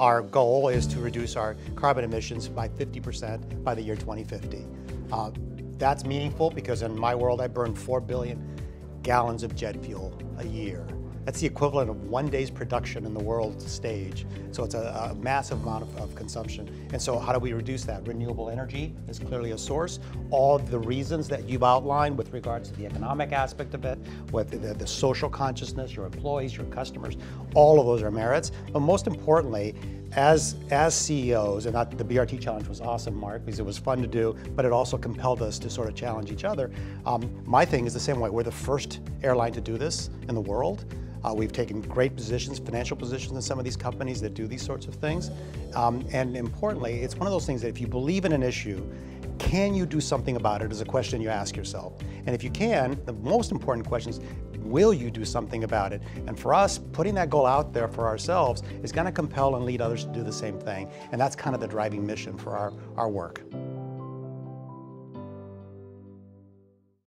our goal is to reduce our carbon emissions by 50% by the year 2050. Uh, that's meaningful because in my world I burn 4 billion gallons of jet fuel a year. That's the equivalent of one day's production in the world stage. So it's a, a massive amount of, of, consumption. And so how do we reduce that? Renewable energy is clearly a source. All the reasons that you've outlined with regards to the economic aspect of it, with the, the social consciousness, your employees, your customers, all of those are merits. But most importantly, as, as CEOs, and that, the BRT challenge was awesome, Mark, because it was fun to do, but it also compelled us to sort of challenge each other. Um, my thing is the same way. We're the first airline to do this in the world. Uh, we've taken great positions, financial positions in some of these companies that do these sorts of things. Um, and importantly, it's one of those things that if you believe in an issue, can you do something about it is a question you ask yourself. And if you can, the most important question is, will you do something about it? And for us, putting that goal out there for ourselves is going to compel and lead others to do the same thing. And that's kind of the driving mission for our, our work.